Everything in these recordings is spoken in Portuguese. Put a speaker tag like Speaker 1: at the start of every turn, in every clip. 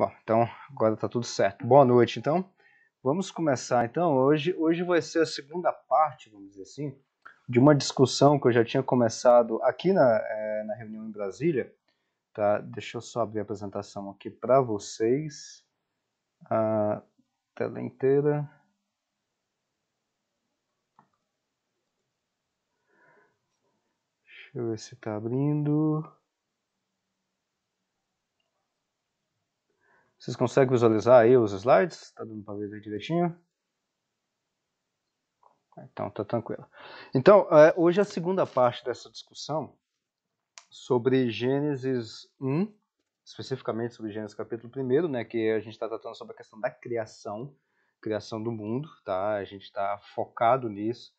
Speaker 1: Bom, então agora está tudo certo. Boa noite, então. Vamos começar, então. Hoje, hoje vai ser a segunda parte, vamos dizer assim, de uma discussão que eu já tinha começado aqui na, é, na reunião em Brasília. Tá? Deixa eu só abrir a apresentação aqui para vocês. A tela inteira. Deixa eu ver se está abrindo. Vocês conseguem visualizar aí os slides? Está dando para ver direitinho? Então, tá tranquilo. Então, é, hoje é a segunda parte dessa discussão sobre Gênesis 1, especificamente sobre Gênesis capítulo 1, né, que a gente está tratando sobre a questão da criação, criação do mundo, tá? A gente está focado nisso.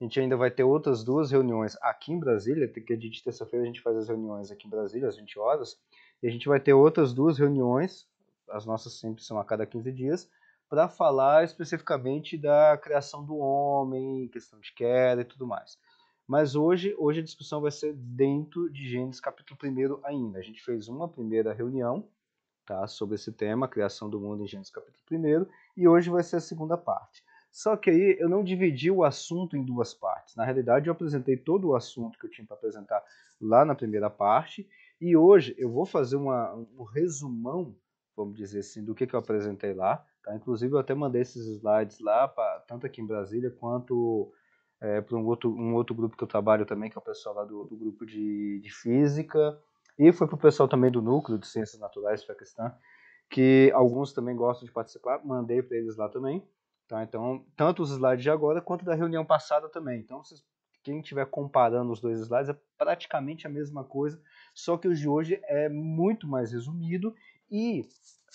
Speaker 1: A gente ainda vai ter outras duas reuniões aqui em Brasília, que é de terça-feira a gente faz as reuniões aqui em Brasília, às 20 horas, e a gente vai ter outras duas reuniões as nossas sempre são a cada 15 dias, para falar especificamente da criação do homem, questão de queda e tudo mais. Mas hoje, hoje a discussão vai ser dentro de Gênesis capítulo 1 ainda. A gente fez uma primeira reunião tá, sobre esse tema, a criação do mundo em Gênesis capítulo 1, e hoje vai ser a segunda parte. Só que aí eu não dividi o assunto em duas partes. Na realidade, eu apresentei todo o assunto que eu tinha para apresentar lá na primeira parte, e hoje eu vou fazer uma, um resumão vamos dizer assim, do que, que eu apresentei lá. Tá? Inclusive, eu até mandei esses slides lá, pra, tanto aqui em Brasília quanto é, para um outro, um outro grupo que eu trabalho também, que é o pessoal lá do, do grupo de, de Física. E foi para o pessoal também do Núcleo de Ciências Naturais Paquistão, que alguns também gostam de participar. Mandei para eles lá também. Tá? Então, tanto os slides de agora quanto da reunião passada também. Então, vocês, quem estiver comparando os dois slides, é praticamente a mesma coisa, só que os de hoje é muito mais resumido e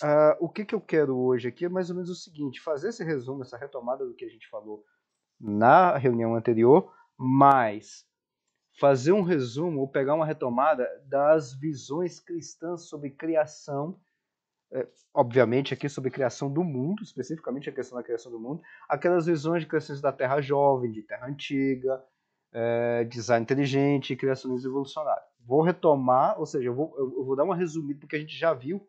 Speaker 1: uh, o que, que eu quero hoje aqui é mais ou menos o seguinte: fazer esse resumo, essa retomada do que a gente falou na reunião anterior, mas fazer um resumo ou pegar uma retomada das visões cristãs sobre criação, é, obviamente aqui sobre criação do mundo, especificamente a questão da criação do mundo, aquelas visões de criação da Terra jovem, de Terra antiga, é, design inteligente criacionismo evolucionário. Vou retomar, ou seja, eu vou, eu vou dar uma resumida porque a gente já viu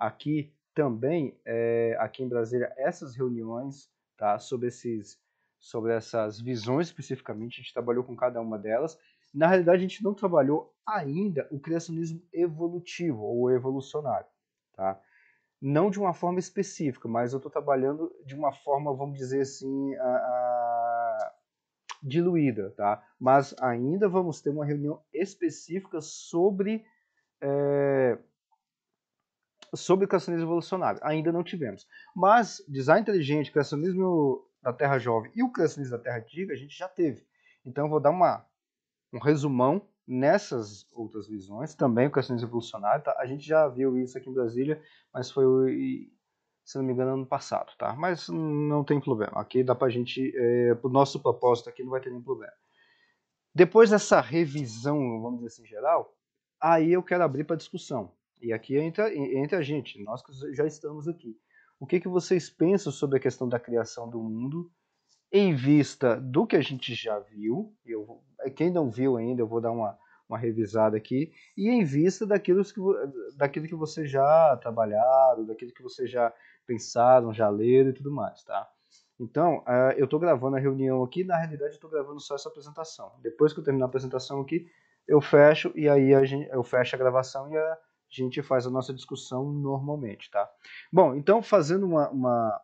Speaker 1: aqui também, é, aqui em Brasília, essas reuniões tá, sobre, esses, sobre essas visões especificamente, a gente trabalhou com cada uma delas. Na realidade, a gente não trabalhou ainda o criacionismo evolutivo ou evolucionário. Tá? Não de uma forma específica, mas eu estou trabalhando de uma forma, vamos dizer assim, a, a, diluída. Tá? Mas ainda vamos ter uma reunião específica sobre. É, sobre o criacionismo evolucionário. Ainda não tivemos. Mas design inteligente, criacionismo da Terra Jovem e o criacionismo da Terra Antiga a gente já teve. Então eu vou dar uma, um resumão nessas outras visões, também o criacionismo evolucionário. Tá? A gente já viu isso aqui em Brasília, mas foi, se não me engano, ano passado. Tá? Mas não tem problema. Aqui dá pra gente, é, pro nosso propósito aqui não vai ter nenhum problema. Depois dessa revisão, vamos dizer assim, geral, aí eu quero abrir para discussão. E aqui entra, entra a gente, nós que já estamos aqui. O que, que vocês pensam sobre a questão da criação do mundo em vista do que a gente já viu? Eu, quem não viu ainda, eu vou dar uma, uma revisada aqui. E em vista daquilo que, daquilo que vocês já trabalharam, daquilo que vocês já pensaram, já leram e tudo mais, tá? Então, uh, eu estou gravando a reunião aqui, na realidade eu estou gravando só essa apresentação. Depois que eu terminar a apresentação aqui, eu fecho e aí a gente, eu fecho a gravação e a, a gente faz a nossa discussão normalmente, tá? Bom, então fazendo uma, uma,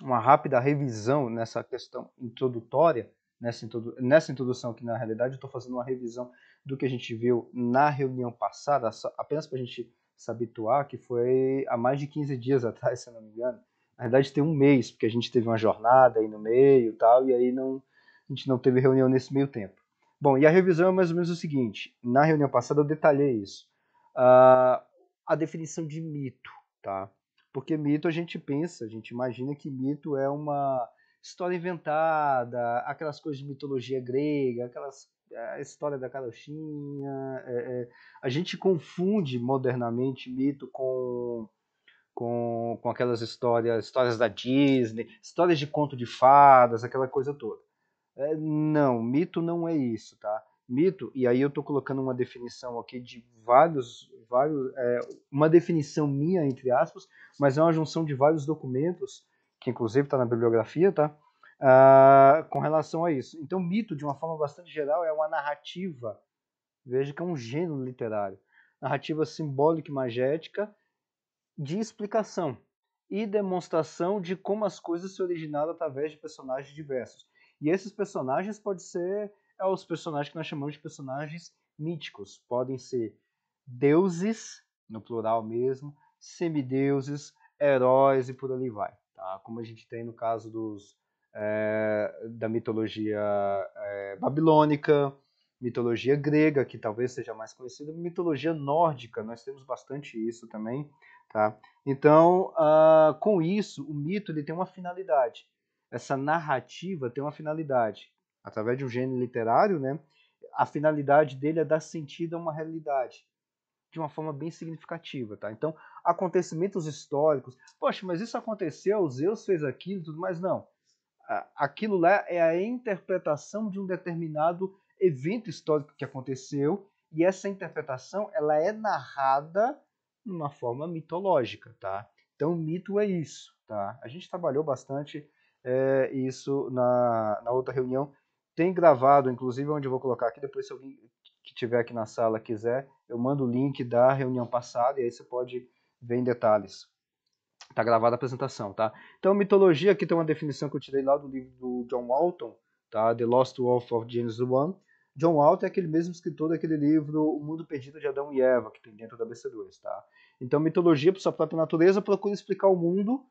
Speaker 1: uma rápida revisão nessa questão introdutória, nessa, introdu nessa introdução que na realidade eu estou fazendo uma revisão do que a gente viu na reunião passada, apenas para a gente se habituar, que foi há mais de 15 dias atrás, se não me engano. Na verdade tem um mês, porque a gente teve uma jornada aí no meio e tal, e aí não, a gente não teve reunião nesse meio tempo. Bom, e a revisão é mais ou menos o seguinte, na reunião passada eu detalhei isso uh, a definição de mito, tá? Porque mito a gente pensa, a gente imagina que mito é uma história inventada, aquelas coisas de mitologia grega, aquelas a história da carochinha. É, é, a gente confunde modernamente mito com, com, com aquelas histórias, histórias da Disney, histórias de conto de fadas, aquela coisa toda. É, não, mito não é isso, tá? Mito, e aí eu estou colocando uma definição aqui de vários, vários, é, uma definição minha, entre aspas, mas é uma junção de vários documentos, que inclusive está na bibliografia, tá? Uh, com relação a isso. Então, mito, de uma forma bastante geral, é uma narrativa, veja que é um gênero literário, narrativa simbólica e magética de explicação e demonstração de como as coisas se originaram através de personagens diversos. E esses personagens podem ser é, os personagens que nós chamamos de personagens míticos. Podem ser deuses, no plural mesmo, semideuses, heróis e por ali vai. Tá? Como a gente tem no caso dos, é, da mitologia é, babilônica, mitologia grega, que talvez seja mais conhecida, mitologia nórdica, nós temos bastante isso também. Tá? Então, uh, com isso, o mito ele tem uma finalidade. Essa narrativa tem uma finalidade. Através de um gênero literário, né, a finalidade dele é dar sentido a uma realidade de uma forma bem significativa, tá? Então, acontecimentos históricos, poxa, mas isso aconteceu, Zeus fez aquilo tudo mais, não. Aquilo lá é a interpretação de um determinado evento histórico que aconteceu e essa interpretação ela é narrada numa forma mitológica, tá? Então, mito é isso, tá? A gente trabalhou bastante é, isso na, na outra reunião. Tem gravado, inclusive, onde eu vou colocar aqui, depois se alguém que tiver aqui na sala quiser, eu mando o link da reunião passada e aí você pode ver em detalhes. Tá gravada a apresentação, tá? Então, mitologia, aqui tem uma definição que eu tirei lá do livro do John Walton, tá? The Lost Wolf of James Wan. John Walton é aquele mesmo escritor daquele livro O Mundo Perdido de Adão e Eva, que tem dentro da BC2, tá? Então, mitologia, por sua própria natureza, procura explicar o mundo,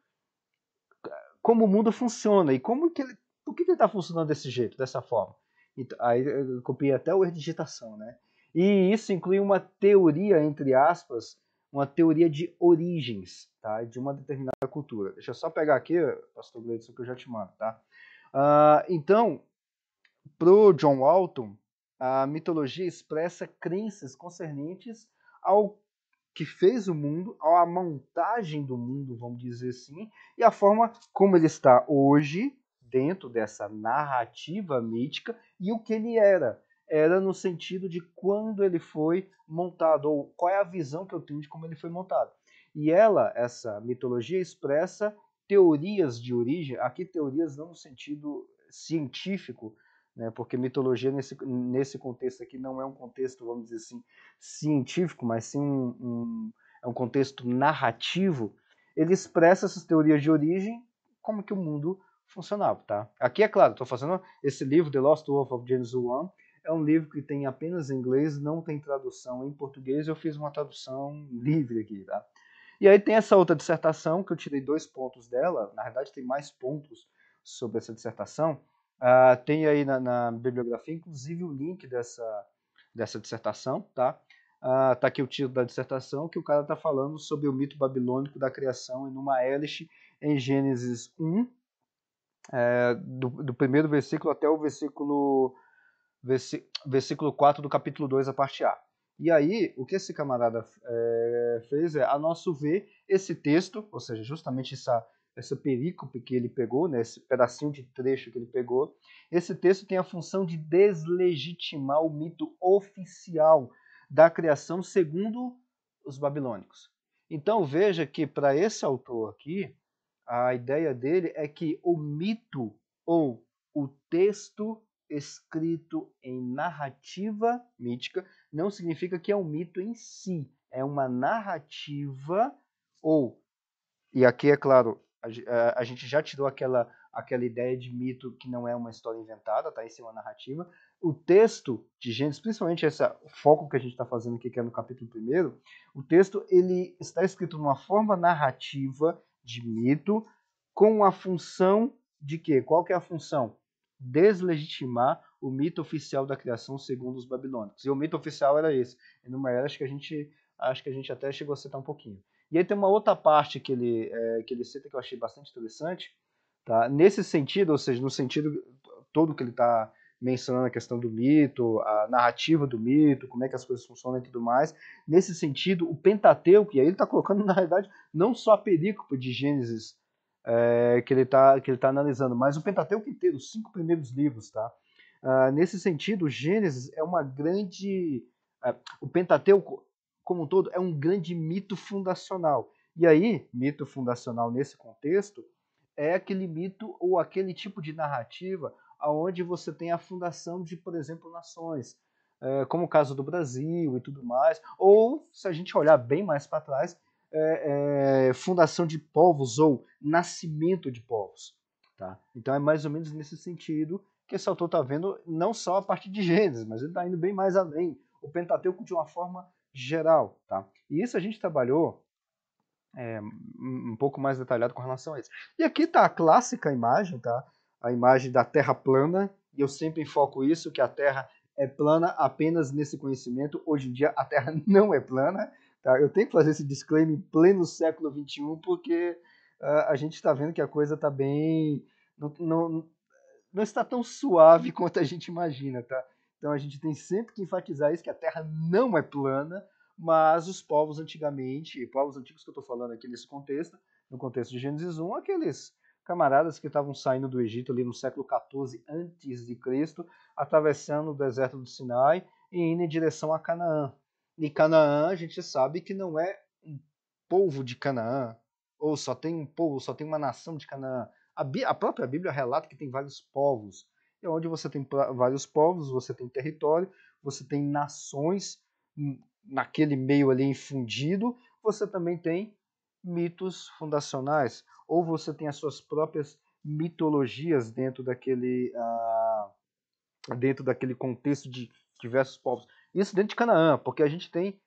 Speaker 1: como o mundo funciona e como que ele, por que ele está funcionando desse jeito, dessa forma. Então, aí eu copiei até o erro digitação, né? E isso inclui uma teoria, entre aspas, uma teoria de origens, tá? De uma determinada cultura. Deixa eu só pegar aqui, pastor Gleidson, que eu já te mando, tá? Uh, então, pro John Walton, a mitologia expressa crenças concernentes ao que fez o mundo, à montagem do mundo, vamos dizer assim, e a forma como ele está hoje, dentro dessa narrativa mítica, e o que ele era. Era no sentido de quando ele foi montado, ou qual é a visão que eu tenho de como ele foi montado. E ela, essa mitologia, expressa teorias de origem, aqui teorias não no sentido científico, né? porque mitologia nesse, nesse contexto aqui não é um contexto, vamos dizer assim, científico, mas sim um, um, é um contexto narrativo, ele expressa essas teorias de origem, como que o mundo funcionava, tá? Aqui é claro, estou fazendo esse livro, The Lost Wolf of James Wan, é um livro que tem apenas em inglês, não tem tradução em português, eu fiz uma tradução livre aqui, tá? E aí tem essa outra dissertação, que eu tirei dois pontos dela, na verdade tem mais pontos sobre essa dissertação, Uh, tem aí na, na, bibliografia, inclusive, o link dessa, dessa dissertação, tá? Uh, tá aqui o título da dissertação, que o cara está falando sobre o mito babilônico da criação em uma hélice em Gênesis 1, é, do, do, primeiro versículo até o versículo, versículo 4 do capítulo 2, a parte A. E aí, o que esse camarada é, fez é, a nosso ver, esse texto, ou seja, justamente essa essa perícope que ele pegou, né, esse pedacinho de trecho que ele pegou, esse texto tem a função de deslegitimar o mito oficial da criação segundo os babilônicos. Então veja que para esse autor aqui, a ideia dele é que o mito ou o texto escrito em narrativa mítica não significa que é um mito em si, é uma narrativa ou e aqui é claro, a, a, gente já tirou aquela, aquela ideia de mito que não é uma história inventada, tá? Isso é uma narrativa. O texto de Gênesis, principalmente esse foco que a gente está fazendo aqui, que é no capítulo 1, o texto ele está escrito numa forma narrativa de mito, com a função de quê? Qual que é a função? Deslegitimar o mito oficial da criação segundo os babilônicos. E o mito oficial era esse. E numa era acho que a gente acho que a gente até chegou a citar um pouquinho. E aí tem uma outra parte que ele, é, que ele cita que eu achei bastante interessante. Tá? Nesse sentido, ou seja, no sentido todo que ele está mencionando a questão do mito, a narrativa do mito, como é que as coisas funcionam e tudo mais. Nesse sentido, o Pentateuco, e aí ele está colocando, na realidade, não só a perícope de Gênesis é, que ele está tá analisando, mas o Pentateuco inteiro, os cinco primeiros livros. Tá? Uh, nesse sentido, Gênesis é uma grande... Uh, o Pentateuco como um todo é um grande mito fundacional. E aí, mito fundacional nesse contexto é aquele mito ou aquele tipo de narrativa aonde você tem a fundação de, por exemplo, nações, é, como o caso do Brasil e tudo mais, ou se a gente olhar bem mais para trás, é, é, fundação de povos ou nascimento de povos. Tá? Então é mais ou menos nesse sentido que autor está vendo não só a partir de Gênesis, mas ele está indo bem mais além, o Pentateuco de uma forma geral. Tá? E isso a gente trabalhou é, um pouco mais detalhado com relação a isso. E aqui está a clássica imagem, tá? A imagem da Terra plana, e eu sempre enfoco isso, que a Terra é plana apenas nesse conhecimento. Hoje em dia a Terra não é plana. Tá? Eu tenho que fazer esse disclaimer em pleno século XXI, porque uh, a gente está vendo que a coisa está bem. Não, não, não está tão suave quanto a gente imagina. Tá? Então a gente tem sempre que enfatizar isso, que a Terra não é plana, mas os povos antigamente, povos antigos que eu estou falando aqui nesse contexto, no contexto de Gênesis 1, aqueles camaradas que estavam saindo do Egito ali no século 14 antes de Cristo, atravessando o deserto do Sinai e indo em direção a Canaã. E Canaã, a gente sabe que não é um povo de Canaã, ou só tem um povo, só tem uma nação de Canaã. A, a própria Bíblia relata que tem vários povos. E onde você tem vários povos, você tem território, você tem nações naquele meio ali infundido, você também tem mitos fundacionais, ou você tem as suas próprias mitologias dentro daquele uh, dentro daquele contexto de diversos povos. Isso dentro de Canaã, porque a gente tem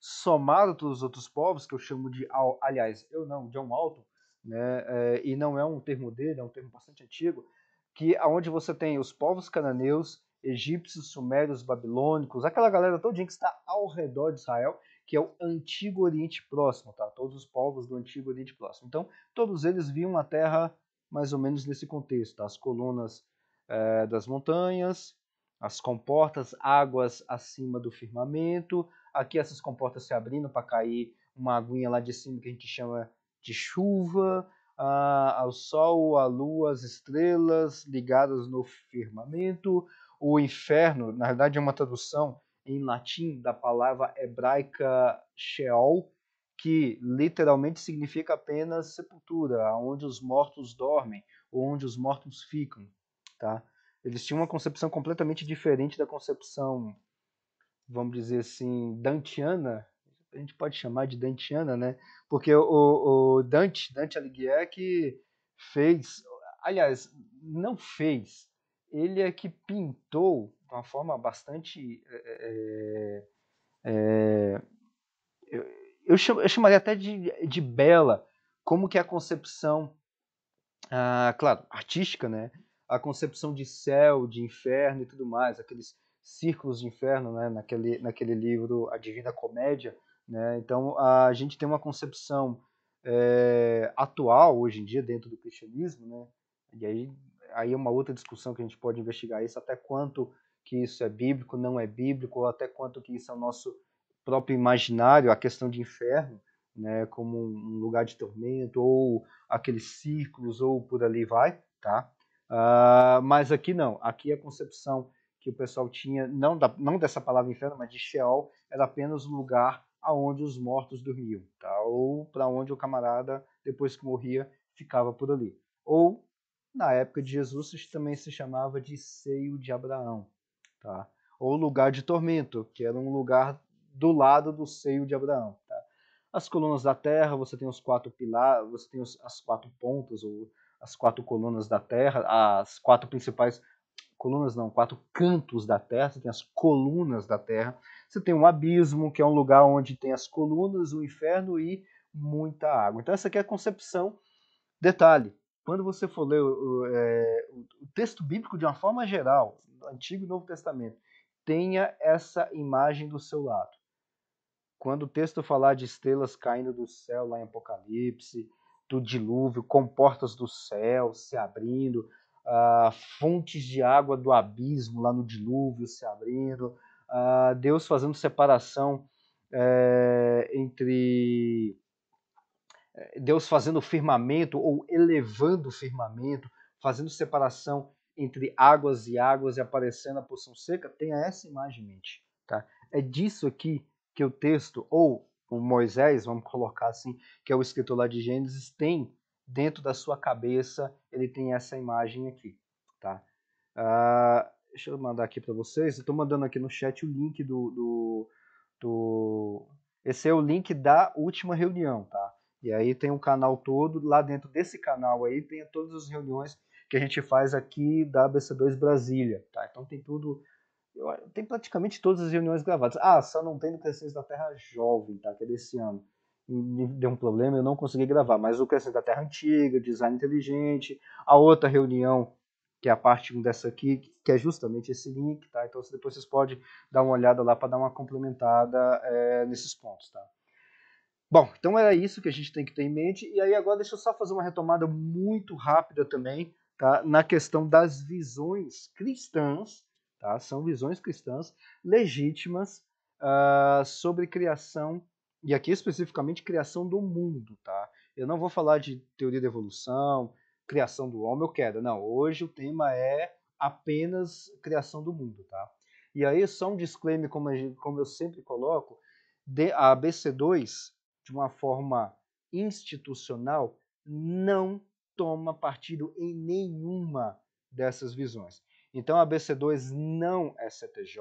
Speaker 1: somado todos os outros povos, que eu chamo de, aliás, eu não, John Alton, né, é, e não é um termo dele, é um termo bastante antigo, que aonde você tem os povos cananeus, egípcios, sumérios, babilônicos, aquela galera todinha que está ao redor de Israel, que é o Antigo Oriente Próximo, tá? Todos os povos do Antigo Oriente Próximo. Então, todos eles viam a Terra mais ou menos nesse contexto, tá? As colunas é, das montanhas, as comportas, águas acima do firmamento, aqui essas comportas se abrindo para cair uma aguinha lá de cima que a gente chama de chuva, ao sol, a lua, as estrelas ligadas no firmamento, o inferno, na verdade é uma tradução em latim da palavra hebraica Sheol, que literalmente significa apenas sepultura, onde os mortos dormem, ou onde os mortos ficam, tá? Eles tinham uma concepção completamente diferente da concepção, vamos dizer assim, dantiana, a gente pode chamar de dantiana, né? Porque o, o Dante, Dante Alighieri, que fez, aliás, não fez, ele é que pintou de uma forma bastante. É, é, eu, eu, eu, chamaria até de, de bela, como que é a concepção, ah, claro, artística, né? A concepção de céu, de inferno e tudo mais, aqueles círculos de inferno, né? Naquele, naquele livro A Divina Comédia, né? Então a gente tem uma concepção é, atual hoje em dia dentro do cristianismo, né? E aí aí é uma outra discussão que a gente pode investigar isso até quanto que isso é bíblico, não é bíblico, ou até quanto que isso é o nosso próprio imaginário, a questão de inferno, né, como um lugar de tormento, ou aqueles círculos, ou por ali vai, tá? Uh, mas aqui não, aqui a concepção que o pessoal tinha, não, da, não dessa palavra inferno, mas de Sheol, era apenas um lugar aonde os mortos dormiam, tá? Ou para onde o camarada, depois que morria, ficava por ali. Ou, na época de Jesus, também se chamava de seio de Abraão, tá? Ou lugar de tormento, que era um lugar do lado do seio de Abraão, tá? As colunas da terra, você tem os quatro pilares, você tem os, as quatro pontas ou as quatro colunas da terra, as quatro principais colunas não, quatro cantos da terra, você tem as colunas da terra, você tem um abismo, que é um lugar onde tem as colunas, o inferno e muita água. Então essa aqui é a concepção. Detalhe, quando você for ler o, é, o texto bíblico de uma forma geral, Antigo e Novo Testamento, tenha essa imagem do seu lado. Quando o texto falar de estrelas caindo do céu lá em Apocalipse, do dilúvio, com portas do céu se abrindo, uh, fontes de água do abismo lá no dilúvio se abrindo, uh, Deus fazendo separação é, entre eh, Deus fazendo firmamento ou elevando o firmamento, fazendo separação entre águas e águas e aparecendo a porção seca, tenha essa imagem em mente. Tá? É disso aqui que o texto, ou o Moisés, vamos colocar assim, que é o escritor lá de Gênesis, tem dentro da sua cabeça, ele tem essa imagem aqui, tá? Uh, deixa eu mandar aqui para vocês, estou mandando aqui no chat o link do, do, do... Esse é o link da última reunião, tá? E aí tem um canal todo, lá dentro desse canal aí tem todas as reuniões que a gente faz aqui da ABC2 Brasília, tá? Então tem tudo tem praticamente todas as reuniões gravadas. Ah, só não tem do Crescente da Terra Jovem, tá? Que é desse ano. Deu um problema, eu não consegui gravar. Mas o Crescente da Terra Antiga, Design Inteligente, a outra reunião, que é a parte 1 dessa aqui, que é justamente esse link, tá? Então depois vocês podem dar uma olhada lá para dar uma complementada é, nesses pontos, tá? Bom, então era isso que a gente tem que ter em mente. E aí agora deixa eu só fazer uma retomada muito rápida também, tá? Na questão das visões cristãs Tá? São visões cristãs legítimas uh, sobre criação, e aqui especificamente criação do mundo. Tá? Eu não vou falar de teoria da evolução, criação do homem ou queda. Não, hoje o tema é apenas criação do mundo. Tá? E aí, só um disclaimer, como, como eu sempre coloco, de, a ABC2, de uma forma institucional, não toma partido em nenhuma dessas visões. Então a BC2 não é CTJ,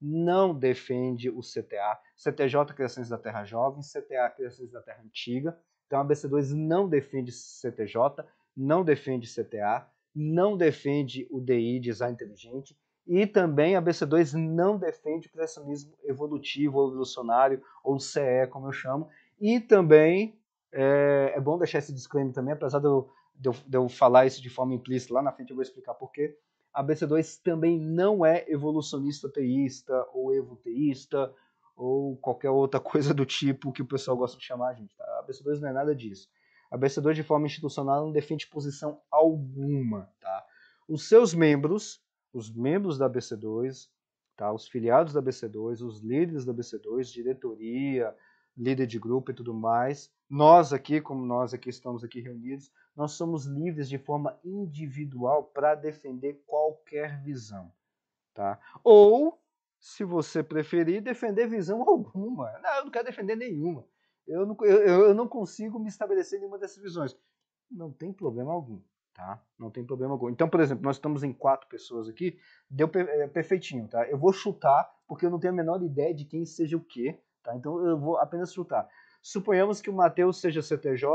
Speaker 1: não defende o CTA. CTJ Criações da Terra Jovem, CTA Criações da Terra Antiga. Então a BC2 não defende CTJ, não defende CTA, não defende o DI, Design Inteligente, e também a BC2 não defende o criacionismo evolutivo ou evolucionário, ou CE, como eu chamo, e também é, é bom deixar esse disclaimer também, apesar de eu, de, eu, falar isso de forma implícita lá na frente, eu vou explicar porquê a BC2 também não é evolucionista teísta ou evoteísta ou qualquer outra coisa do tipo que o pessoal gosta de chamar a gente. Tá? A BC2 não é nada disso. A BC2 de forma institucional não defende posição alguma. Tá? Os seus membros, os membros da BC2, tá? os filiados da BC2, os líderes da BC2, diretoria, líder de grupo e tudo mais. Nós aqui, como nós aqui estamos aqui reunidos, nós somos livres de forma individual para defender qualquer visão, tá? Ou, se você preferir, defender visão alguma. Não, eu não quero defender nenhuma. Eu não, eu, eu não consigo me estabelecer em nenhuma dessas visões. Não tem problema algum, tá? Não tem problema algum. Então, por exemplo, nós estamos em quatro pessoas aqui, deu é, perfeitinho, tá? Eu vou chutar, porque eu não tenho a menor ideia de quem seja o quê, Tá? Então eu vou apenas chutar. Suponhamos que o Mateus seja CTJ,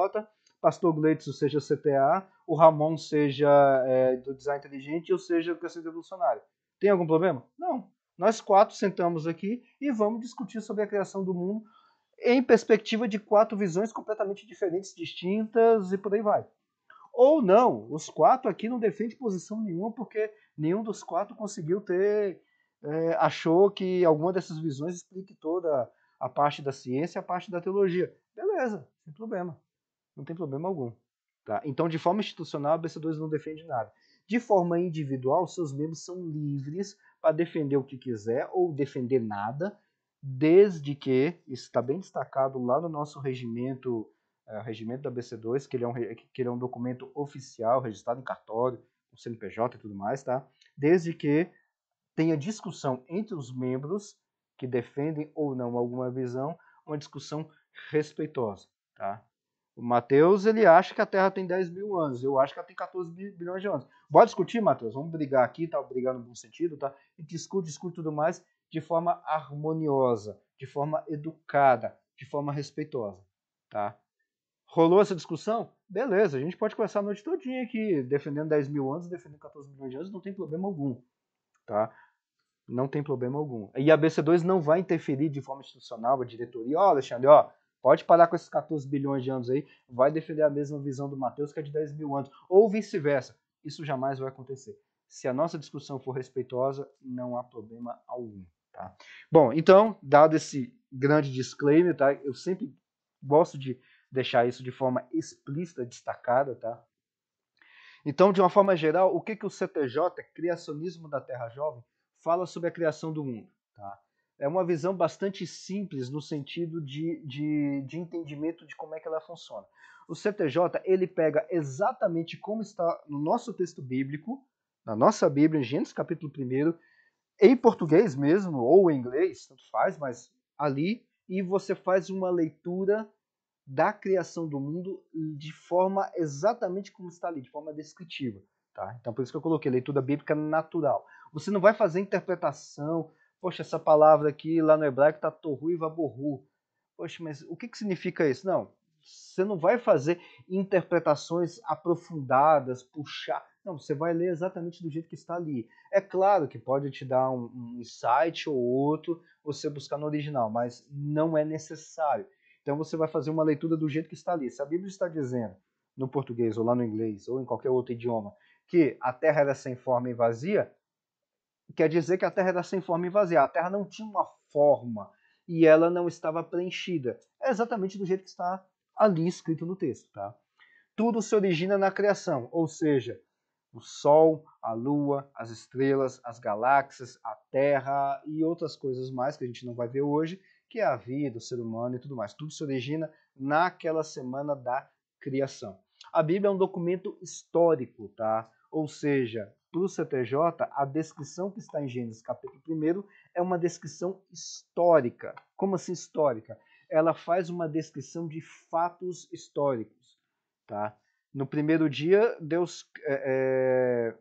Speaker 1: Pastor Gleitson seja CTA, o Ramon seja é, do Design Inteligente eu seja do Crescimento Evolucionário. Tem algum problema? Não. Nós quatro sentamos aqui e vamos discutir sobre a criação do mundo em perspectiva de quatro visões completamente diferentes, distintas e por aí vai. Ou não, os quatro aqui não defendem posição nenhuma porque nenhum dos quatro conseguiu ter, é, achou que alguma dessas visões explique toda a parte da ciência e a parte da teologia. Beleza, sem problema. Não tem problema algum. Tá? Então, de forma institucional, a BC2 não defende nada. De forma individual, seus membros são livres para defender o que quiser ou defender nada, desde que, isso está bem destacado lá no nosso regimento, é, regimento da BC2, que ele, é um, que ele é um documento oficial, registrado em cartório, com CNPJ e tudo mais, tá? Desde que tenha discussão entre os membros que defendem ou não alguma visão, uma discussão respeitosa. Tá? O Mateus ele acha que a Terra tem 10 mil anos, eu acho que ela tem 14 bilhões de anos. Bora discutir, Mateus? Vamos brigar aqui, tá? brigar no bom sentido, tá? E discute, discute tudo mais de forma harmoniosa, de forma educada, de forma respeitosa. Tá? Rolou essa discussão? Beleza, a gente pode conversar a noite todinha aqui, defendendo 10 mil anos, defendendo 14 bilhões de anos, não tem problema algum. Tá? Não tem problema algum. E a BC2 não vai interferir de forma institucional, a diretoria, ó, oh, Alexandre, ó, pode parar com esses 14 bilhões de anos aí, vai defender a mesma visão do Matheus, que é de 10 mil anos, ou vice-versa. Isso jamais vai acontecer. Se a nossa discussão for respeitosa, não há problema algum. Tá? Bom, então, dado esse grande disclaimer, tá? eu sempre gosto de deixar isso de forma explícita, destacada. Tá? Então, de uma forma geral, o que, que o CTJ, Criacionismo da Terra Jovem, fala sobre a criação do mundo. Tá? É uma visão bastante simples no sentido de, de, de entendimento de como é que ela funciona. O CTJ ele pega exatamente como está no nosso texto bíblico, na nossa Bíblia, em Gênesis capítulo 1, em português mesmo, ou em inglês, tanto faz, mas ali e você faz uma leitura da criação do mundo de forma exatamente como está ali, de forma descritiva. Tá? Então, por isso que eu coloquei leitura bíblica natural. Você não vai fazer interpretação, poxa, essa palavra aqui lá no hebraico está torru e vaborru. Poxa, mas o que, que significa isso? Não, você não vai fazer interpretações aprofundadas, puxar. Não, você vai ler exatamente do jeito que está ali. É claro que pode te dar um, um insight ou outro você buscar no original, mas não é necessário. Então você vai fazer uma leitura do jeito que está ali. Se a Bíblia está dizendo, no português ou lá no inglês ou em qualquer outro idioma, que a terra era sem forma e vazia, quer dizer que a terra era sem forma e vazia. A terra não tinha uma forma e ela não estava preenchida. É exatamente do jeito que está ali escrito no texto, tá? Tudo se origina na criação, ou seja, o Sol, a Lua, as estrelas, as galáxias, a Terra e outras coisas mais que a gente não vai ver hoje, que é a vida, o ser humano e tudo mais. Tudo se origina naquela semana da criação. A Bíblia é um documento histórico, tá? Ou seja, para o CTJ, a descrição que está em Gênesis capítulo 1 é uma descrição histórica. Como assim histórica? Ela faz uma descrição de fatos históricos. Tá? No primeiro dia, Deus. É,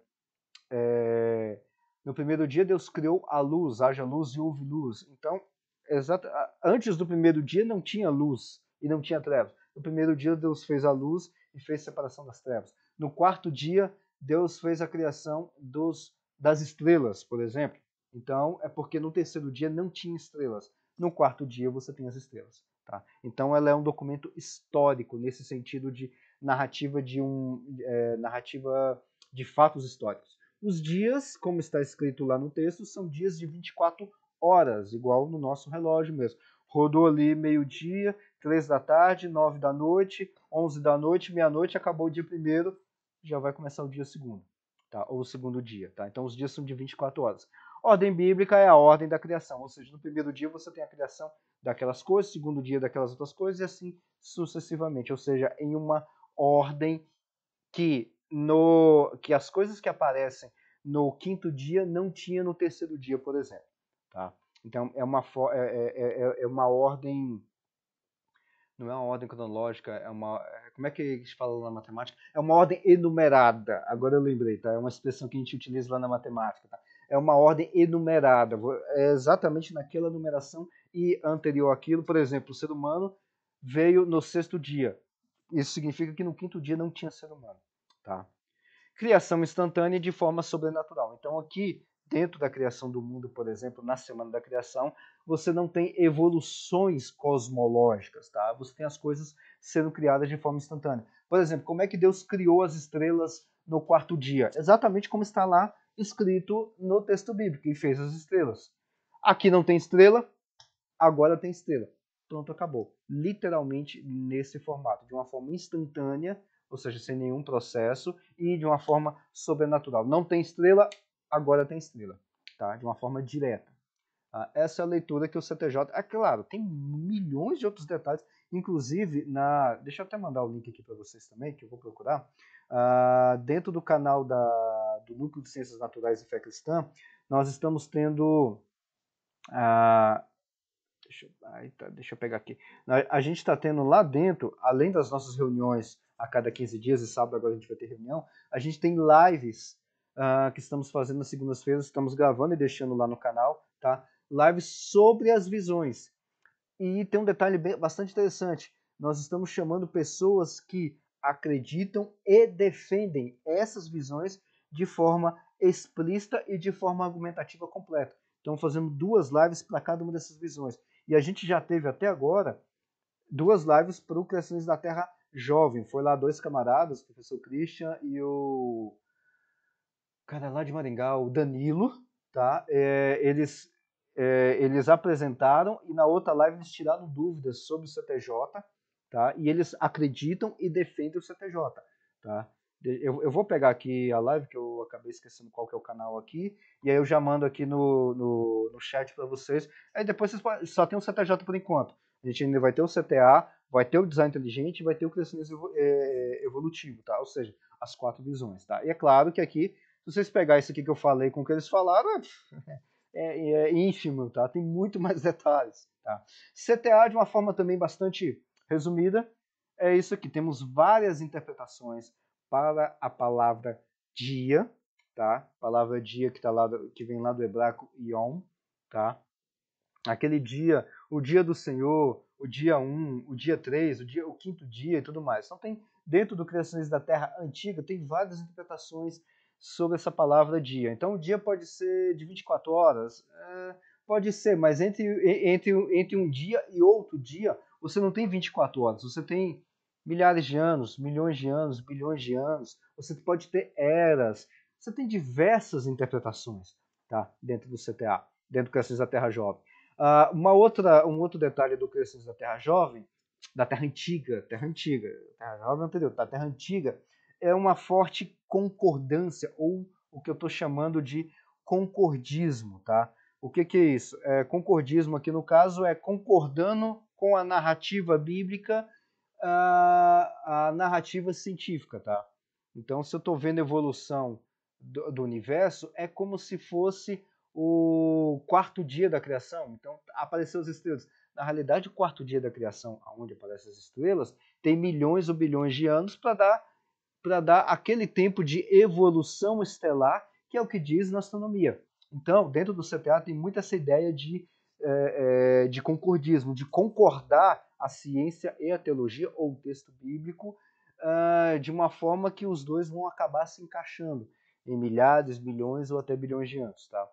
Speaker 1: é, é no primeiro dia, Deus criou a luz, haja luz e houve luz. Então, exata, antes do primeiro dia não tinha luz e não tinha trevas. No primeiro dia, Deus fez a luz e fez separação das trevas. No quarto dia, Deus fez a criação dos, das estrelas, por exemplo. Então, é porque no terceiro dia não tinha estrelas. No quarto dia você tem as estrelas. Tá? Então, ela é um documento histórico, nesse sentido de narrativa de um é, narrativa de fatos históricos. Os dias, como está escrito lá no texto, são dias de 24 horas, igual no nosso relógio mesmo. Rodou ali meio-dia, três da tarde, nove da noite, onze da noite, meia-noite, acabou o dia primeiro, já vai começar o dia segundo, tá? Ou o segundo dia, tá? Então os dias são de 24 horas. Ordem bíblica é a ordem da criação, ou seja, no primeiro dia você tem a criação daquelas coisas, segundo dia daquelas outras coisas e assim sucessivamente, ou seja, em uma ordem que no que as coisas que aparecem no quinto dia não tinha no terceiro dia, por exemplo, tá? Então é uma é, é, é, é uma ordem não é uma ordem cronológica, é uma. É, como é que a gente fala na matemática? É uma ordem enumerada. Agora eu lembrei, tá? É uma expressão que a gente utiliza lá na matemática, tá? É uma ordem enumerada. É exatamente naquela numeração e anterior àquilo. Por exemplo, o ser humano veio no sexto dia. Isso significa que no quinto dia não tinha ser humano, tá? Criação instantânea de forma sobrenatural. Então aqui dentro da criação do mundo, por exemplo, na semana da criação, você não tem evoluções cosmológicas, tá? Você tem as coisas sendo criadas de forma instantânea. Por exemplo, como é que Deus criou as estrelas no quarto dia? Exatamente como está lá escrito no texto bíblico, e fez as estrelas. Aqui não tem estrela, agora tem estrela. Pronto, acabou. Literalmente nesse formato, de uma forma instantânea, ou seja, sem nenhum processo, e de uma forma sobrenatural. Não tem estrela, agora tem estrela, tá? de uma forma direta. Ah, essa é a leitura que o CTJ. É claro, tem milhões de outros detalhes, inclusive na. Deixa eu até mandar o link aqui para vocês também, que eu vou procurar. Ah, dentro do canal da, do Núcleo de Ciências Naturais e Fé Cristã, nós estamos tendo. Ah, deixa, eu, tá, deixa eu pegar aqui. A gente está tendo lá dentro, além das nossas reuniões a cada 15 dias, e sábado agora a gente vai ter reunião, a gente tem lives uh, que estamos fazendo nas segundas-feiras, estamos gravando e deixando lá no canal, tá? Lives sobre as visões. E tem um detalhe bem, bastante interessante. Nós estamos chamando pessoas que acreditam e defendem essas visões de forma explícita e de forma argumentativa completa. Estamos fazendo duas lives para cada uma dessas visões. E a gente já teve até agora duas lives para o Criações da Terra Jovem. Foi lá dois camaradas, o professor Christian e o cara lá de Maringá, o Danilo, tá? É, eles, é, eles apresentaram e na outra live eles tiraram dúvidas sobre o CTJ, tá? E eles acreditam e defendem o CTJ, tá? Eu, eu vou pegar aqui a live, que eu acabei esquecendo qual que é o canal aqui, e aí eu já mando aqui no, no, no chat para vocês. Aí depois vocês podem, só tem o CTJ por enquanto. A gente ainda vai ter o CTA, vai ter o design inteligente vai ter o crescimento é, evolutivo, tá? Ou seja, as quatro visões, tá? E é claro que aqui se vocês pegar isso aqui que eu falei com o que eles falaram, é, é, é ínfimo, tá? Tem muito mais detalhes, tá? CTA, de uma forma também bastante resumida, é isso aqui. Temos várias interpretações para a palavra dia, tá? Palavra dia que, tá lá, que vem lá do hebraico yom, tá? Aquele dia, o dia do Senhor, o dia 1, o dia 3, o, dia, o quinto dia e tudo mais. Então tem, dentro do Criações da Terra Antiga, tem várias interpretações sobre essa palavra dia. Então o dia pode ser de 24 horas, é, pode ser, mas entre, entre, entre um dia e outro dia, você não tem 24 horas, você tem milhares de anos, milhões de anos, bilhões de anos, você pode ter eras, você tem diversas interpretações tá, dentro do CTA, dentro do Criações da Terra Jovem. Uh, uma outra, um outro detalhe do Criações da Terra Jovem, da Terra Antiga, Terra Antiga, Terra Jovem anterior, da Terra Antiga, é uma forte concordância, ou o que eu estou chamando de concordismo, tá? O que, que é isso? É, concordismo aqui no caso é concordando com a narrativa bíblica, a, a narrativa científica, tá? Então, se eu estou vendo evolução do, do, universo, é como se fosse o quarto dia da criação. Então, apareceu as estrelas. Na realidade, o quarto dia da criação, onde aparecem as estrelas, tem milhões ou bilhões de anos para dar para dar aquele tempo de evolução estelar, que é o que diz na astronomia. Então, dentro do CTA tem muito essa ideia de, é, é, de concordismo, de concordar a ciência e a teologia, ou o texto bíblico, uh, de uma forma que os dois vão acabar se encaixando em milhares, milhões ou até bilhões de anos. Tá?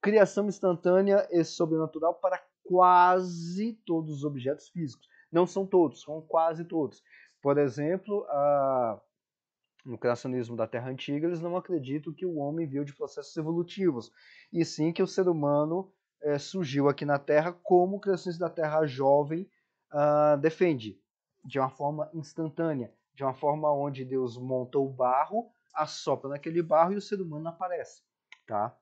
Speaker 1: Criação instantânea e sobrenatural para quase todos os objetos físicos. Não são todos, são quase todos. Por exemplo, a no criacionismo da Terra Antiga, eles não acreditam que o homem veio de processos evolutivos, e sim que o ser humano é, surgiu aqui na Terra como o criacionismo da Terra jovem uh, defende, de uma forma instantânea, de uma forma onde Deus monta o barro, assopra naquele barro e o ser humano aparece, tá?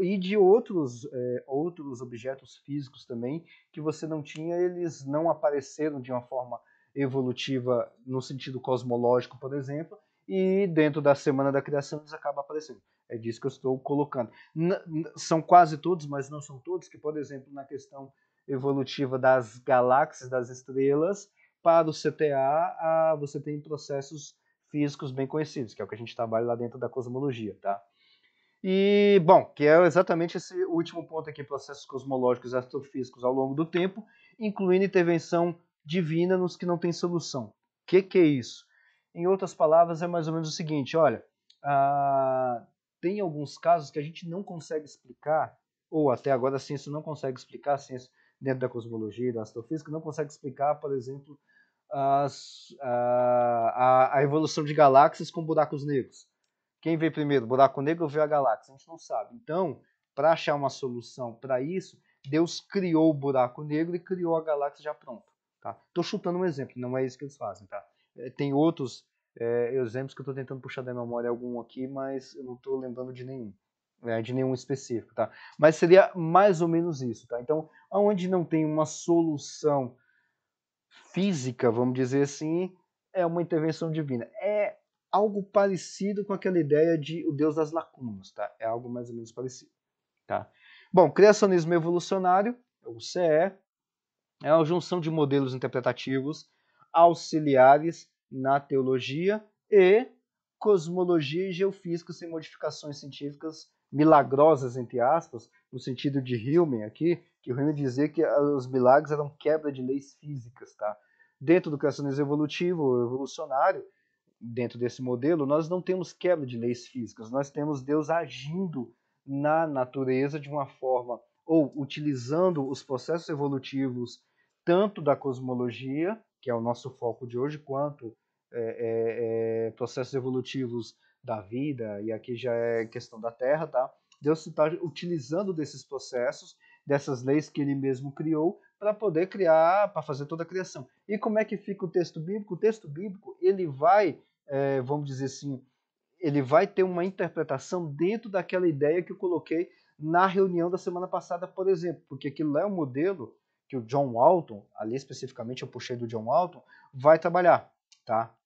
Speaker 1: E de outros, é, outros objetos físicos também que você não tinha, eles não apareceram de uma forma evolutiva no sentido cosmológico, por exemplo, e dentro da semana da criação eles acabam aparecendo. É disso que eu estou colocando. N são quase todos, mas não são todos, que, por exemplo, na questão evolutiva das galáxias, das estrelas, para o CTA você tem processos físicos bem conhecidos, que é o que a gente trabalha lá dentro da cosmologia, tá? E, bom, que é exatamente esse último ponto aqui, processos cosmológicos e astrofísicos ao longo do tempo, incluindo intervenção divina nos que não têm solução. O que, que é isso? Em outras palavras, é mais ou menos o seguinte: olha, ah, tem alguns casos que a gente não consegue explicar, ou até agora a ciência não consegue explicar, a ciência dentro da cosmologia e da astrofísica não consegue explicar, por exemplo, as, a, a, evolução de galáxias com buracos negros. Quem veio primeiro, buraco negro ou veio a galáxia? A gente não sabe. Então, para achar uma solução para isso, Deus criou o buraco negro e criou a galáxia já pronta. Tá? chutando um exemplo, não é isso que eles fazem. Tá? É, tem outros é, exemplos que eu estou tentando puxar da memória algum aqui, mas eu não estou lembrando de nenhum. É, de nenhum específico, tá? Mas seria mais ou menos isso, tá? Então, onde não tem uma solução física, vamos dizer assim, é uma intervenção divina. É algo parecido com aquela ideia de o Deus das lacunas, tá? É algo mais ou menos parecido, tá? Bom, criacionismo evolucionário, o CE, é a junção de modelos interpretativos auxiliares na teologia e cosmologia e geofísica sem modificações científicas milagrosas, entre aspas, no sentido de Hillman aqui, que Hillman dizia que os milagres eram quebra de leis físicas, tá? Dentro do criacionismo evolutivo, evolucionário, dentro desse modelo, nós não temos quebra de leis físicas, nós temos Deus agindo na natureza de uma forma, ou utilizando os processos evolutivos tanto da cosmologia que é o nosso foco de hoje, quanto é, é, é, processos evolutivos da vida, e aqui já é questão da Terra, tá? Deus está utilizando desses processos, dessas leis que ele mesmo criou, para poder criar, para fazer toda a criação. E como é que fica o texto bíblico? O texto bíblico, ele vai, é, vamos dizer assim, ele vai ter uma interpretação dentro daquela ideia que eu coloquei na reunião da semana passada, por exemplo, porque aquilo lá é um modelo que o John Walton, ali especificamente eu puxei do John Walton, vai trabalhar, tá?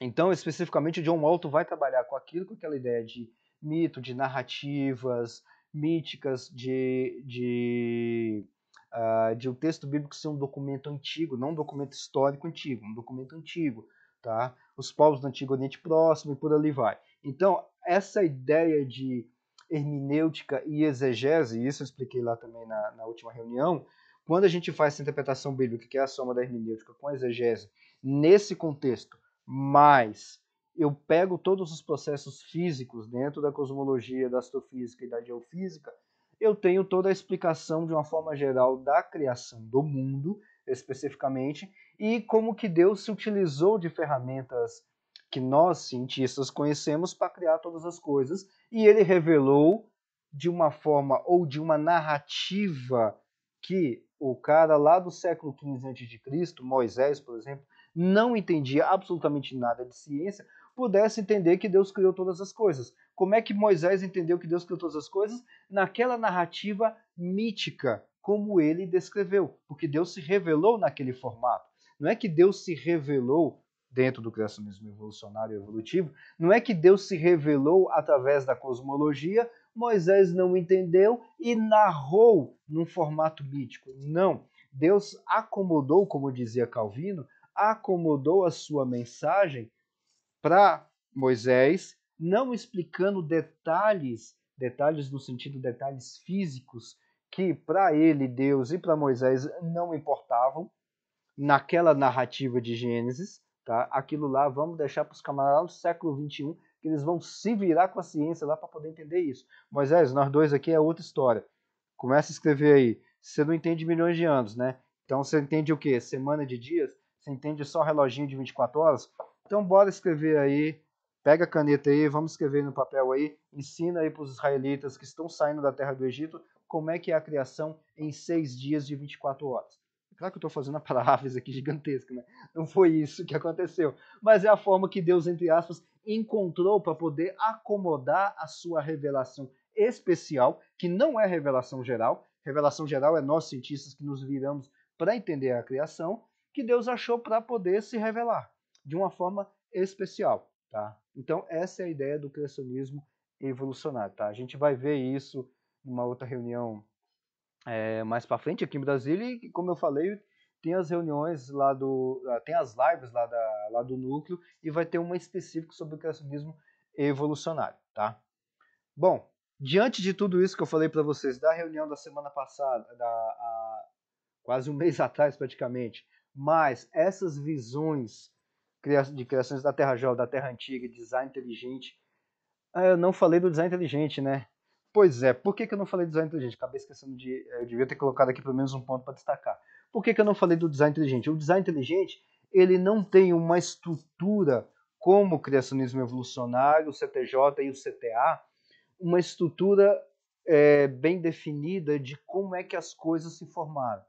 Speaker 1: Então, especificamente, o John Walton vai trabalhar com aquilo, com aquela ideia de mito, de narrativas, míticas, de, de, uh, de o um texto bíblico ser um documento antigo, não um documento histórico antigo, um documento antigo, tá? Os povos do Antigo Oriente Próximo e por ali vai. Então, essa ideia de hermenêutica e exegese, isso eu expliquei lá também na, na última reunião, quando a gente faz essa interpretação bíblica, que é a soma da hermenêutica com a exegese, nesse contexto, mas eu pego todos os processos físicos dentro da cosmologia, da astrofísica e da geofísica, eu tenho toda a explicação de uma forma geral da criação do mundo, especificamente, e como que Deus se utilizou de ferramentas que nós cientistas conhecemos para criar todas as coisas, e ele revelou de uma forma ou de uma narrativa que o cara lá do século XV a.C., Moisés, por exemplo, não entendia absolutamente nada de ciência, pudesse entender que Deus criou todas as coisas. Como é que Moisés entendeu que Deus criou todas as coisas? Naquela narrativa mítica, como ele descreveu, porque Deus se revelou naquele formato. Não é que Deus se revelou dentro do criacionismo evolucionário e evolutivo, não é que Deus se revelou através da cosmologia, Moisés não entendeu e narrou num formato mítico. Não. Deus acomodou, como dizia Calvino, acomodou a sua mensagem para Moisés, não explicando detalhes, detalhes no sentido detalhes físicos que para ele Deus e para Moisés não importavam naquela narrativa de Gênesis, tá? Aquilo lá vamos deixar para os camaradas do século 21 que eles vão se virar com a ciência lá para poder entender isso. Moisés, nós dois aqui é outra história. Começa a escrever aí. Você não entende milhões de anos, né? Então você entende o quê? Semana de dias? Você entende só reloginho de 24 horas? Então bora escrever aí. Pega a caneta aí, vamos escrever no papel aí. Ensina aí para os israelitas que estão saindo da terra do Egito como é que é a criação em seis dias de 24 horas. É claro que eu estou fazendo a palavras aqui gigantesca, né? Não foi isso que aconteceu. Mas é a forma que Deus, entre aspas, encontrou para poder acomodar a sua revelação especial, que não é revelação geral. Revelação geral é nós cientistas que nos viramos para entender a criação, que Deus achou para poder se revelar de uma forma especial, tá? Então essa é a ideia do criacionismo evolucionário, tá? A gente vai ver isso numa outra reunião é, mais para frente aqui em Brasília e como eu falei tem as reuniões lá do ah, tem as lives lá, da, lá do núcleo e vai ter uma específica sobre o criacionismo evolucionário, tá? Bom, diante de tudo isso que eu falei para vocês da reunião da semana passada, da a, quase um mês atrás praticamente, mas essas visões de criações da Terra Jovem, da Terra Antiga, design inteligente. Ah, eu não falei do design inteligente, né? Pois é, por que, que eu não falei do design inteligente? Acabei esquecendo de. Eu devia ter colocado aqui pelo menos um ponto para destacar. Por que, que eu não falei do design inteligente? O design inteligente ele não tem uma estrutura como o criacionismo evolucionário, o CTJ e o CTA, uma estrutura é, bem definida de como é que as coisas se formaram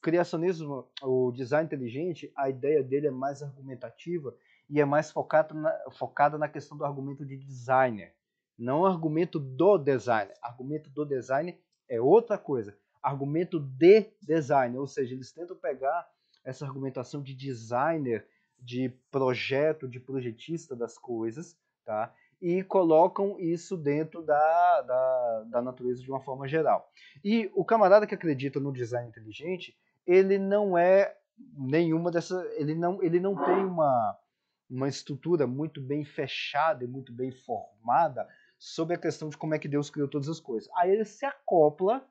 Speaker 1: criacionismo, o design inteligente, a ideia dele é mais argumentativa e é mais focada na, focada na questão do argumento de designer, não argumento do designer. Argumento do design é outra coisa. Argumento de design, ou seja, eles tentam pegar essa argumentação de designer, de projeto, de projetista das coisas, tá? E colocam isso dentro da, da, da natureza de uma forma geral. E o camarada que acredita no design inteligente, ele não é nenhuma dessas. Ele não, ele não tem uma, uma estrutura muito bem fechada e muito bem formada sobre a questão de como é que Deus criou todas as coisas. Aí ele se acopla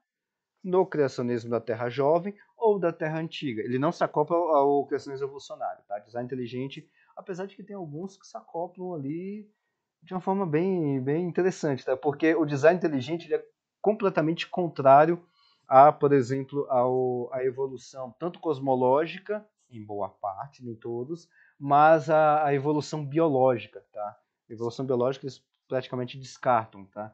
Speaker 1: no criacionismo da Terra Jovem ou da Terra Antiga. Ele não se acopla ao criacionismo evolucionário, tá? Design inteligente, apesar de que tem alguns que se acoplam ali de uma forma bem, bem interessante, tá? Porque o design inteligente é completamente contrário a, por exemplo, ao, a evolução tanto cosmológica, em boa parte, nem todos, mas a, a evolução biológica, tá? A evolução biológica eles praticamente descartam, tá?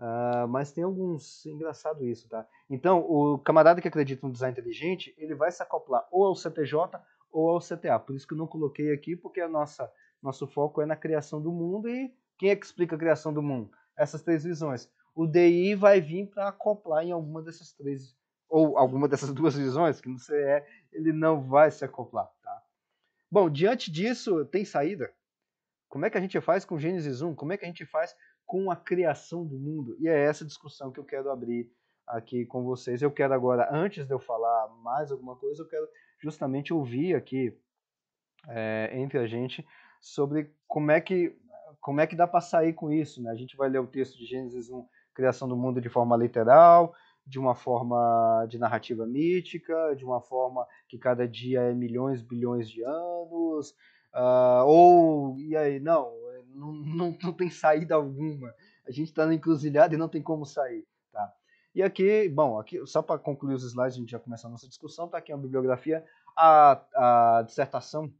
Speaker 1: Uh, mas tem alguns, engraçado isso, tá? Então, o camarada que acredita no design inteligente, ele vai se acoplar ou ao CTJ ou ao CTA. Por isso que eu não coloquei aqui, porque a nossa nosso foco é na criação do mundo e quem é que explica a criação do mundo? Essas três visões o DI vai vir para acoplar em alguma dessas três, ou alguma dessas duas visões, que no CE ele não vai se acoplar. Tá? Bom, diante disso, tem saída? Como é que a gente faz com Gênesis 1? Como é que a gente faz com a criação do mundo? E é essa discussão que eu quero abrir aqui com vocês. Eu quero agora, antes de eu falar mais alguma coisa, eu quero justamente ouvir aqui é, entre a gente sobre como é que como é que dá para sair com isso, né? A gente vai ler o texto de Gênesis 1, criação do mundo de forma literal, de uma forma de narrativa mítica, de uma forma que cada dia é milhões, bilhões de anos, uh, ou e aí não, não, não, não tem saída alguma. A gente está na encruzilhada e não tem como sair, tá? E aqui, bom, aqui só para concluir os slides, a gente já começa a nossa discussão, tá aqui a bibliografia, a, a dissertação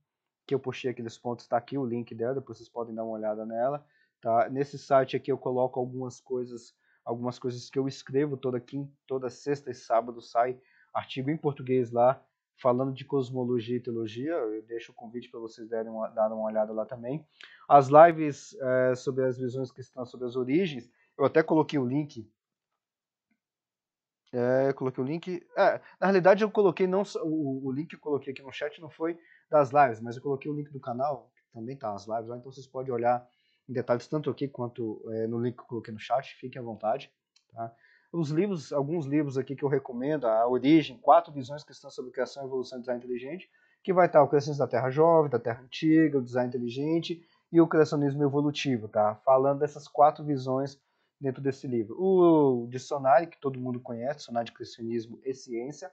Speaker 1: que eu puxei aqueles pontos, está aqui o link dela, depois vocês podem dar uma olhada nela, tá? Nesse site aqui eu coloco algumas coisas, algumas coisas que eu escrevo toda quinta, toda sexta e sábado sai artigo em português lá falando de cosmologia e teologia. Eu deixo o convite para vocês darem uma, uma olhada lá também. As lives é, sobre as visões cristãs sobre as origens, eu até coloquei o link. É, coloquei o link. É, na realidade, eu coloquei não o, o link que eu coloquei aqui no chat não foi das lives, mas eu coloquei o link do canal, que também tá nas lives lá, então vocês podem olhar em detalhes tanto aqui quanto é, no link que eu coloquei no chat, fiquem à vontade. Tá? Os livros, alguns livros aqui que eu recomendo, a Origem, Quatro Visões Cristãs sobre Criação, Evolução e Design Inteligente, que vai estar o Criações da Terra Jovem, da Terra Antiga, o Design Inteligente e o Criacionismo Evolutivo, tá? Falando dessas quatro visões dentro desse livro. O dicionário, que todo mundo conhece, Dicionário de Criacionismo e Ciência,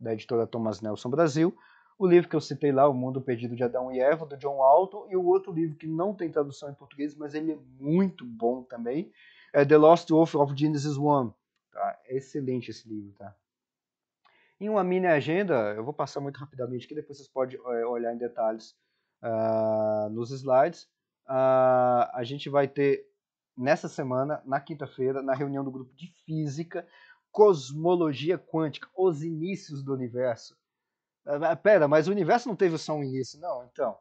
Speaker 1: da editora Thomas Nelson Brasil. O livro que eu citei lá, O Mundo Perdido de Adão e Eva, do John Alton, e o outro livro que não tem tradução em português, mas ele é muito bom também, é The Lost Wolf of Genesis 1, Tá? Excelente esse livro, tá? Em uma mini agenda, eu vou passar muito rapidamente que depois vocês podem é, olhar em detalhes uh, nos slides. Uh, a gente vai ter nessa semana, na quinta-feira, na reunião do grupo de física, cosmologia quântica, os inícios do universo. Uh, pera, mas o universo não teve só um início, não? Então,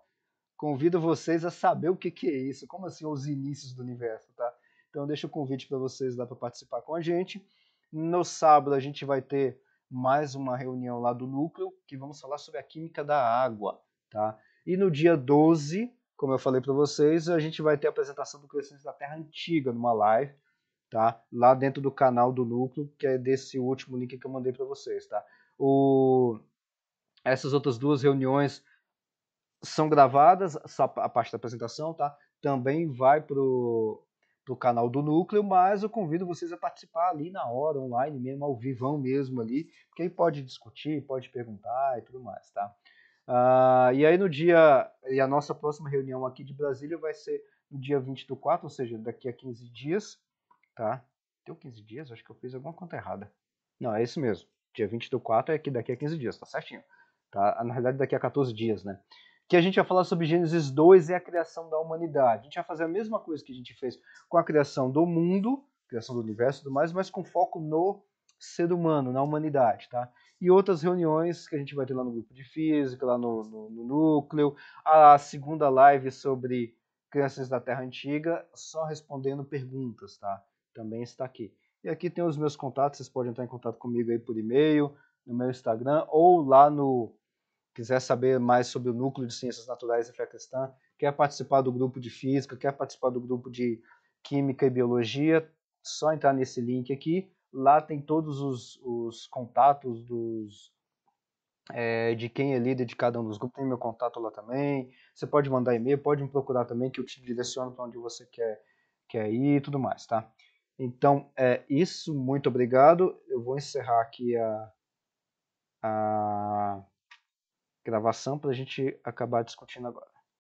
Speaker 1: convido vocês a saber o que, que é isso. Como assim os inícios do universo, tá? Então, deixa o convite para vocês lá para participar com a gente. No sábado a gente vai ter mais uma reunião lá do núcleo, que vamos falar sobre a química da água, tá? E no dia 12, como eu falei para vocês, a gente vai ter a apresentação do Crescente da Terra Antiga numa live, tá? Lá dentro do canal do núcleo, que é desse último link que eu mandei para vocês, tá? O... Essas outras duas reuniões são gravadas, a parte da apresentação, tá? Também vai pro do canal do Núcleo, mas eu convido vocês a participar ali na hora, online mesmo, ao vivão mesmo ali, porque aí pode discutir, pode perguntar e tudo mais, tá? Uh, e aí no dia, e a nossa próxima reunião aqui de Brasília vai ser no dia 20 do 4, ou seja, daqui a 15 dias, tá? Deu 15 dias? Acho que eu fiz alguma conta errada. Não, é isso mesmo. Dia 20 do 4 é aqui daqui a 15 dias, tá certinho. Tá? Na realidade, daqui a 14 dias, né? Que a gente vai falar sobre Gênesis 2 e a criação da humanidade. A gente vai fazer a mesma coisa que a gente fez com a criação do mundo, criação do universo e tudo mais, mas com foco no ser humano, na humanidade, tá? E outras reuniões que a gente vai ter lá no grupo de física, lá no, no, no núcleo, a segunda live sobre crianças da Terra Antiga, só respondendo perguntas, tá? Também está aqui. E aqui tem os meus contatos, vocês podem entrar em contato comigo aí por e-mail, no meu Instagram ou lá no quiser saber mais sobre o núcleo de ciências naturais e fé cristã, quer participar do grupo de física, quer participar do grupo de química e biologia, só entrar nesse link aqui. Lá tem todos os, os contatos dos, é, de quem é líder de cada um dos grupos. Tem meu contato lá também. Você pode mandar e-mail, pode me procurar também, que eu te direciono para onde você quer, quer ir e tudo mais, tá? Então, é isso. Muito obrigado. Eu vou encerrar aqui a, a gravação para a gente acabar discutindo agora.